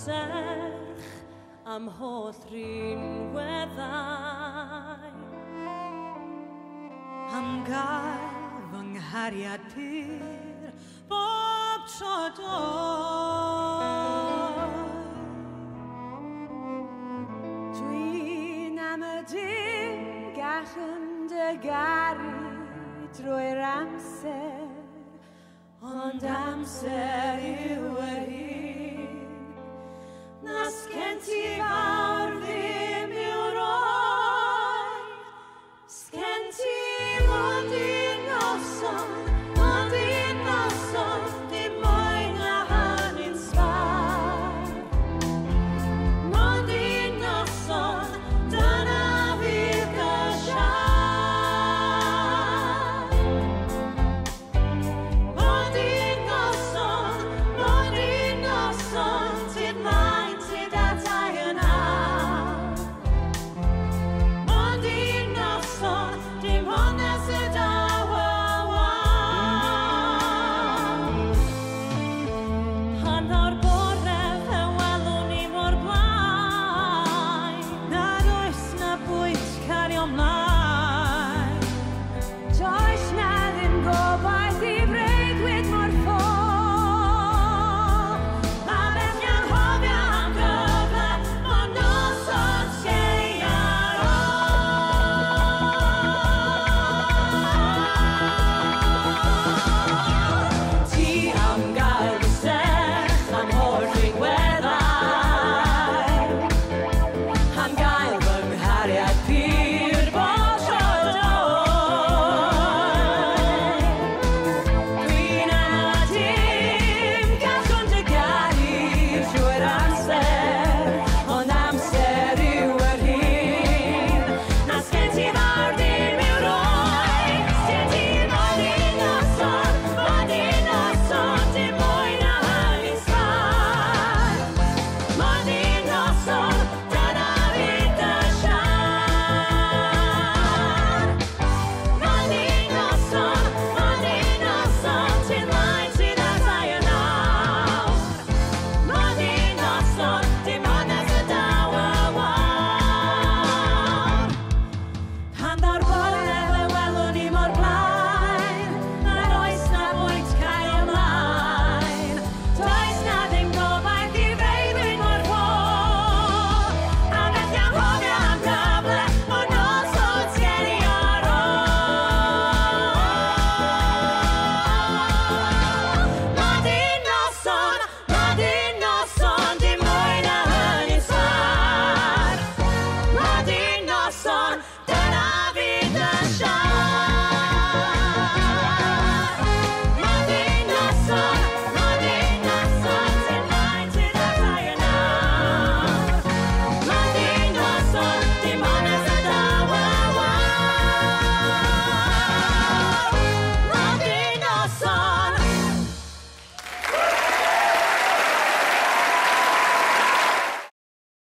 serch am holl rinweddau. Am gael fy nghariad pur bob tro Dwi'n am y dim gall yn dygaru drwy'r amser, ond amser yw yr